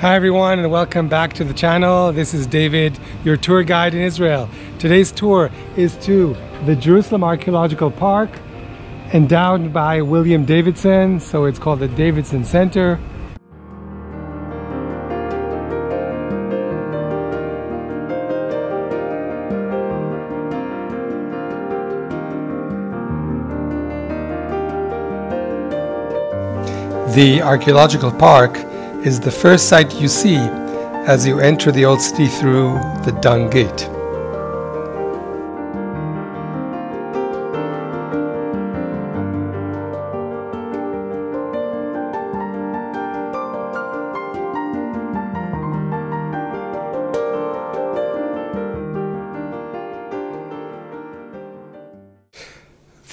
Hi everyone and welcome back to the channel. This is David, your tour guide in Israel. Today's tour is to the Jerusalem Archaeological Park endowed by William Davidson, so it's called the Davidson Center. The archaeological park is the first sight you see as you enter the old city through the Dung Gate.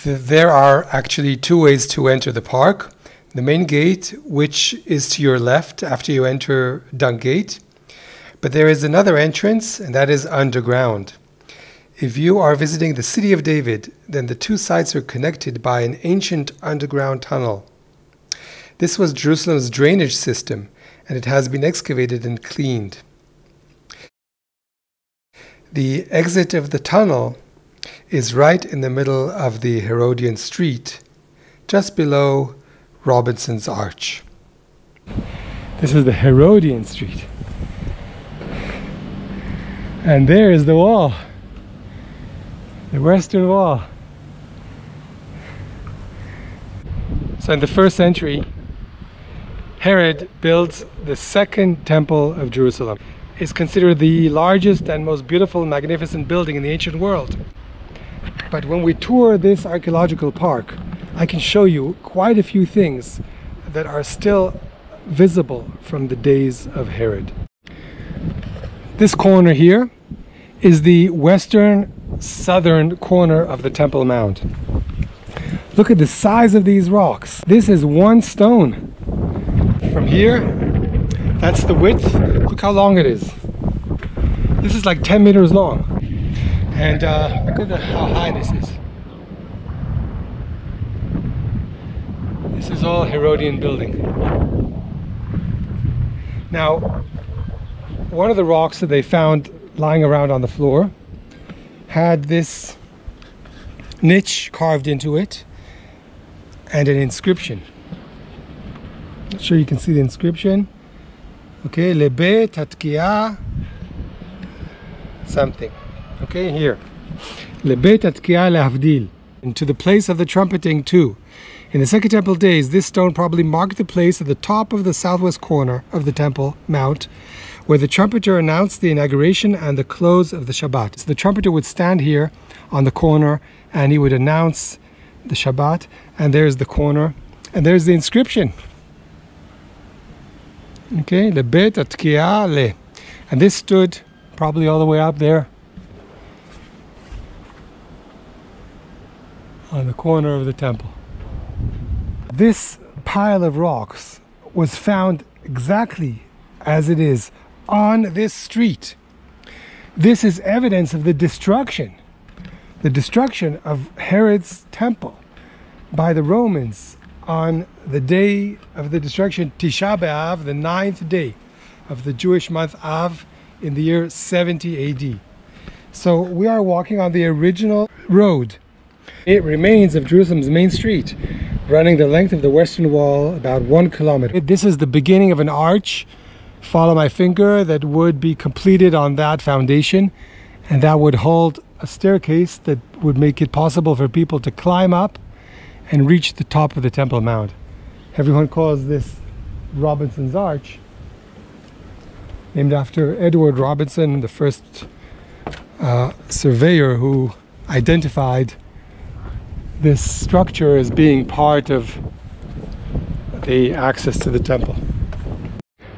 There are actually two ways to enter the park the main gate, which is to your left after you enter Dung Gate. But there is another entrance, and that is underground. If you are visiting the city of David, then the two sites are connected by an ancient underground tunnel. This was Jerusalem's drainage system, and it has been excavated and cleaned. The exit of the tunnel is right in the middle of the Herodian street, just below Robinson's Arch. This is the Herodian Street. And there is the wall, the Western Wall. So in the first century, Herod builds the second temple of Jerusalem. It's considered the largest and most beautiful, magnificent building in the ancient world. But when we tour this archaeological park, I can show you quite a few things that are still visible from the days of Herod. This corner here is the western southern corner of the Temple Mount. Look at the size of these rocks. This is one stone. From here, that's the width. Look how long it is. This is like 10 meters long. And uh, look at how high this is. This is all Herodian building. Now, one of the rocks that they found lying around on the floor had this niche carved into it and an inscription. Not sure you can see the inscription. Okay, Lebe Tatkia something. Okay, here. Lebe Tatkia Lehavdil. And to the place of the trumpeting too. In the Second Temple days, this stone probably marked the place at the top of the southwest corner of the Temple Mount where the trumpeter announced the inauguration and the close of the Shabbat. So the trumpeter would stand here on the corner and he would announce the Shabbat, and there's the corner, and there's the inscription. Okay, le bet atkia le. And this stood probably all the way up there on the corner of the temple. This pile of rocks was found exactly as it is on this street. This is evidence of the destruction, the destruction of Herod's temple by the Romans on the day of the destruction, Tisha B'Av, the ninth day of the Jewish month Av in the year 70 AD. So we are walking on the original road. It remains of Jerusalem's main street running the length of the western wall about one kilometer. This is the beginning of an arch, follow my finger, that would be completed on that foundation and that would hold a staircase that would make it possible for people to climb up and reach the top of the Temple Mount. Everyone calls this Robinson's Arch, named after Edward Robinson, the first uh, surveyor who identified this structure as being part of the access to the temple.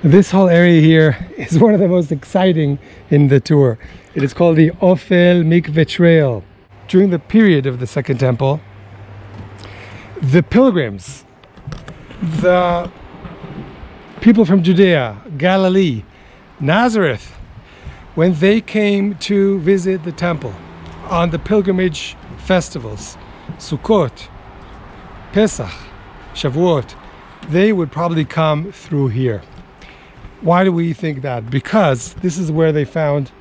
This whole area here is one of the most exciting in the tour. It is called the Ophel Mikveh Trail. During the period of the Second Temple, the pilgrims, the people from Judea, Galilee, Nazareth, when they came to visit the temple on the pilgrimage festivals, Sukkot, Pesach, Shavuot, they would probably come through here. Why do we think that? Because this is where they found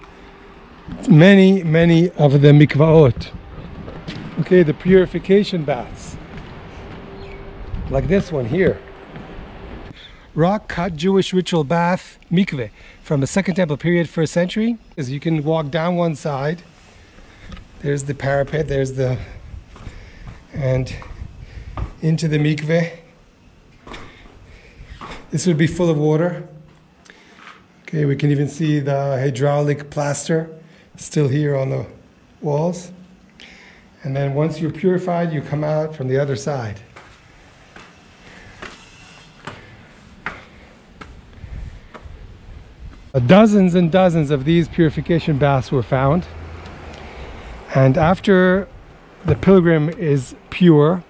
many, many of the mikvaot. Okay, the purification baths. Like this one here. Rock cut Jewish ritual bath mikveh from the Second Temple period, first century. As you can walk down one side. There's the parapet, there's the and into the mikveh. This would be full of water. Okay, we can even see the hydraulic plaster still here on the walls. And then once you're purified, you come out from the other side. Uh, dozens and dozens of these purification baths were found. And after the pilgrim is pure,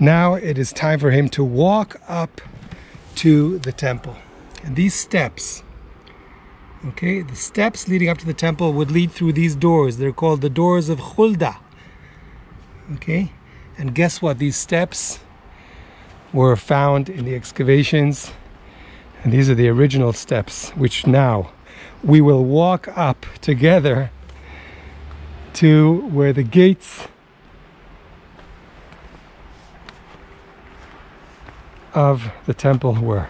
now it is time for him to walk up to the temple. And these steps, okay, the steps leading up to the temple would lead through these doors. They're called the doors of Hulda. Okay, and guess what? These steps were found in the excavations, and these are the original steps, which now we will walk up together to where the gates of the temple were.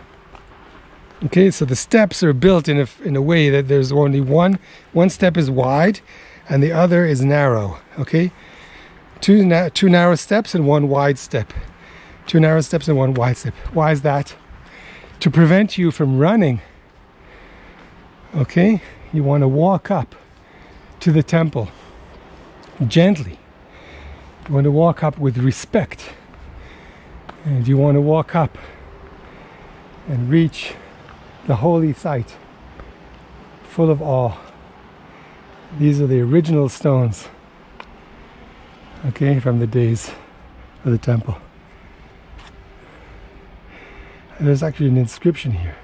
Okay, so the steps are built in a, in a way that there's only one, one step is wide and the other is narrow. Okay, two, na two narrow steps and one wide step. Two narrow steps and one wide step. Why is that? To prevent you from running. Okay, you want to walk up to the temple gently. You want to walk up with respect and you want to walk up and reach the holy site full of awe. These are the original stones, okay, from the days of the temple. There's actually an inscription here.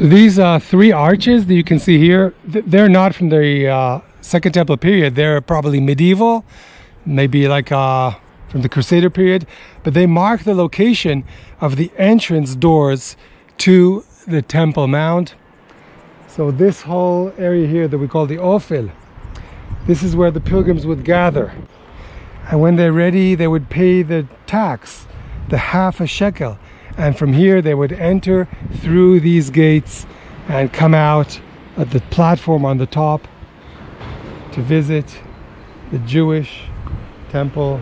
So these uh, three arches that you can see here, they're not from the uh, Second Temple period. They're probably medieval, maybe like uh, from the Crusader period, but they mark the location of the entrance doors to the Temple Mount. So this whole area here that we call the Ophel, this is where the pilgrims would gather. And when they're ready, they would pay the tax, the half a shekel and from here they would enter through these gates and come out at the platform on the top to visit the Jewish temple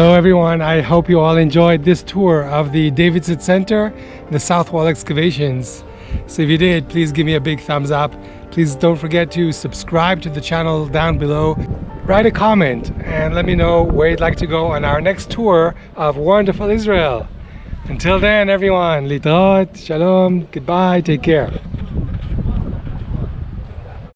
Hello everyone, I hope you all enjoyed this tour of the Davidson Center, the South Wall excavations. So if you did, please give me a big thumbs up. Please don't forget to subscribe to the channel down below. Write a comment and let me know where you'd like to go on our next tour of wonderful Israel. Until then everyone, litrot, shalom, goodbye, take care.